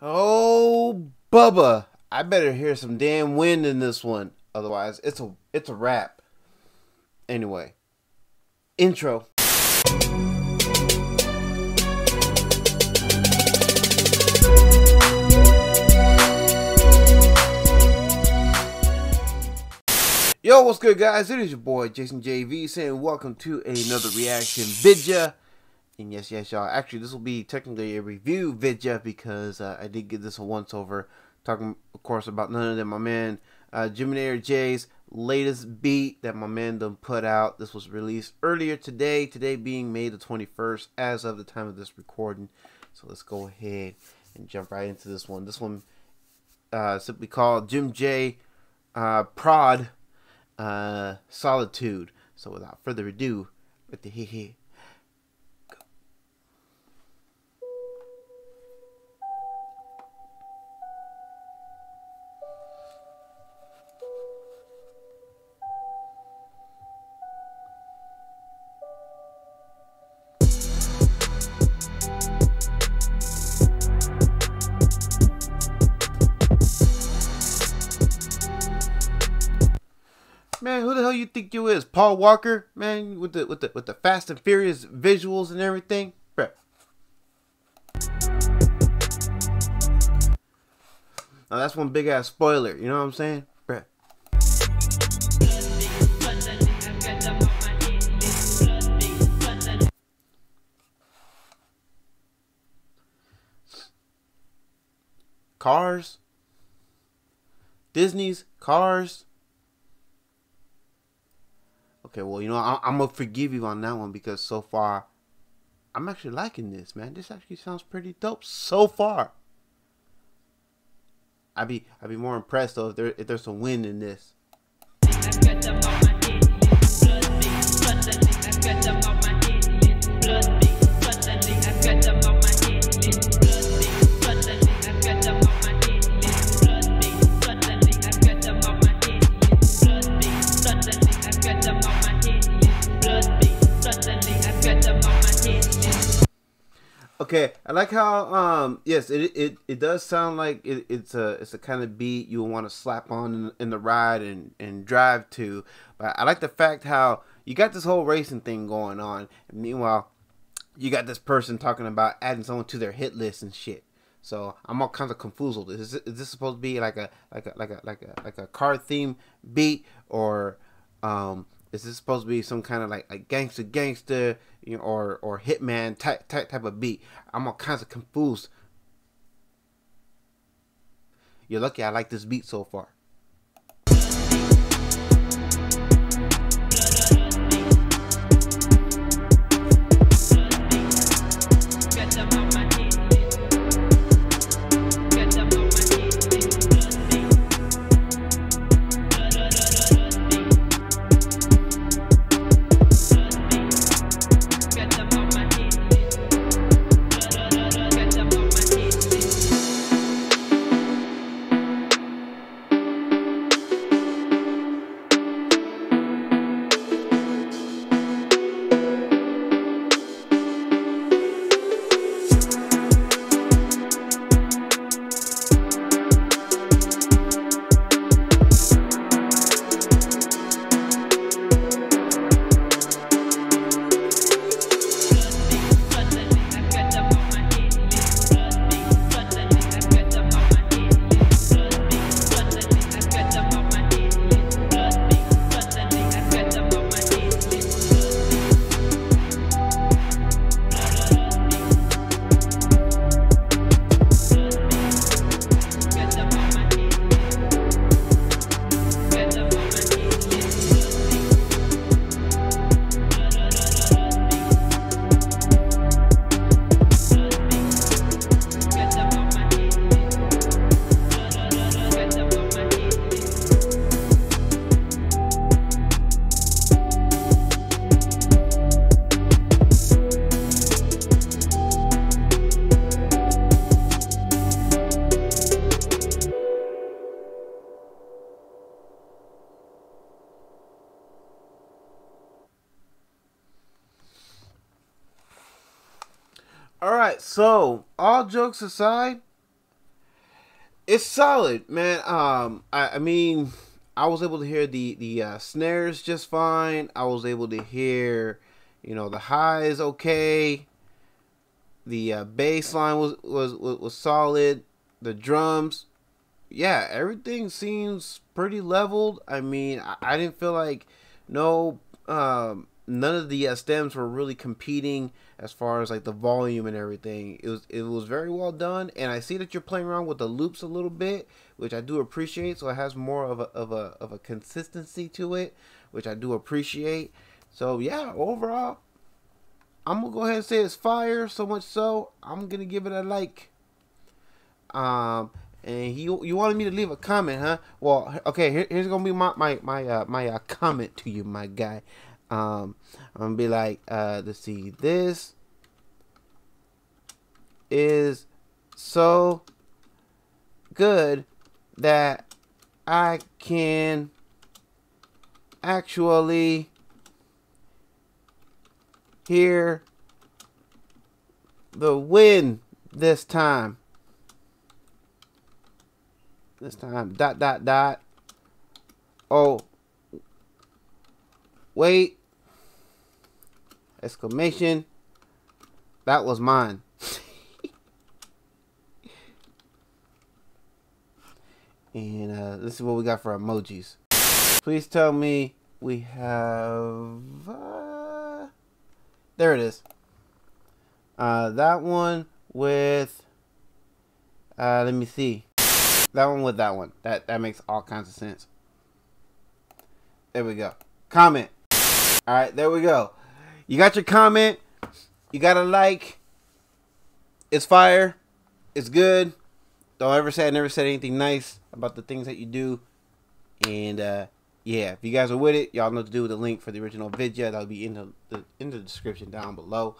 Oh, Bubba, I better hear some damn wind in this one. Otherwise, it's a it's a wrap. Anyway, intro. Yo, what's good, guys? It is your boy Jason Jay V saying welcome to another reaction vidya. And yes, yes, y'all. Actually, this will be technically a review vidya because uh, I did give this a once over. Talking, of course, about none of them. My man uh, Jiminater J's latest beat that my man done put out. This was released earlier today. Today being May the 21st, as of the time of this recording. So let's go ahead and jump right into this one. This one uh, simply called Jim J uh, Prod uh, Solitude. So without further ado, let the hit hit. Man, who the hell you think you is? Paul Walker, man, with the with the with the Fast and Furious visuals and everything, bruh. Now that's one big ass spoiler. You know what I'm saying. Cars. Disney's Cars. Okay, well, you know, I, am gonna forgive you on that one because so far, I'm actually liking this, man. This actually sounds pretty dope so far. I'd be, I'd be more impressed though if there, if there's some wind in this. Okay, I like how um yes it it, it does sound like it, it's a it's a kind of beat you want to slap on in, in, the ride and and drive to. But I like the fact how you got this whole racing thing going on, and meanwhile you got this person talking about adding someone to their hit list and shit. So I'm all kinds of confused. Is this, is this supposed to be like a like a like a like a like a car theme beat or um is this supposed to be some kind of like like gangster gangster you know, or or hitman type type type of beat? I'm all kinds of confused. You're lucky I like this beat so far. All right, so all jokes aside, it's solid, man. Um, I, I mean, I was able to hear the the uh, snares just fine. I was able to hear, you know, the highs okay. The uh, bass line was, was was was solid. The drums, yeah, everything seems pretty leveled. I mean, I, I didn't feel like no um none of the stems were really competing as far as like the volume and everything. It was it was very well done, and I see that you're playing around with the loops a little bit, which I do appreciate. So it has more of a of a of a consistency to it, which I do appreciate. So yeah, overall, I'm gonna go ahead and say it's fire. So much so, I'm gonna give it a like. Um, and you you wanted me to leave a comment, huh? Well, okay. Here, here's gonna be my my my uh, my uh, comment to you, my guy. Um, I'm gonna be like, uh, let's see, this is so good that I can actually hear the wind this time. This time, dot, dot, dot. Oh, wait exclamation. That was mine. and uh, this is what we got for emojis. Please tell me we have... Uh, there it is. Uh, that one with... Uh, let me see. That one with that one. That, that makes all kinds of sense. There we go. Comment. Alright, there we go. You got your comment. You got a like. It's fire. It's good. Don't ever say I never said anything nice about the things that you do. And uh, yeah, if you guys are with it, y'all know to do with the link for the original video. That'll be in the, the in the description down below.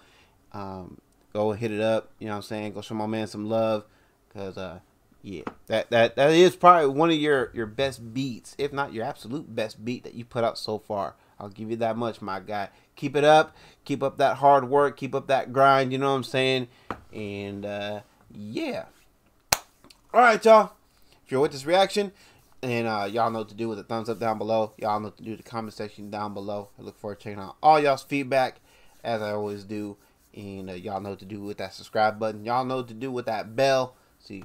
Um, go hit it up. You know what I'm saying? Go show my man some love. Cause uh, yeah, that that that is probably one of your your best beats, if not your absolute best beat that you put out so far. I'll give you that much, my guy. Keep it up. Keep up that hard work. Keep up that grind. You know what I'm saying? And uh, yeah. All right, y'all. If you're with this reaction, and uh, y'all know what to do with the thumbs up down below. Y'all know what to do the comment section down below. I look forward to checking out all y'all's feedback, as I always do. And uh, y'all know what to do with that subscribe button. Y'all know what to do with that bell. See,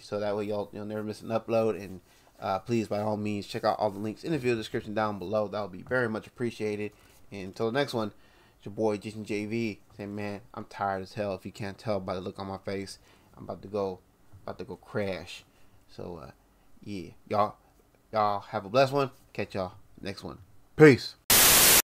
so that way y'all you'll never miss an upload. And uh, please, by all means, check out all the links in the video description down below. That would be very much appreciated. And until the next one, it's your boy Jason Jay V saying, man, I'm tired as hell. If you can't tell by the look on my face, I'm about to go, about to go crash. So, uh, yeah, y'all, y'all have a blessed one. Catch y'all next one. Peace.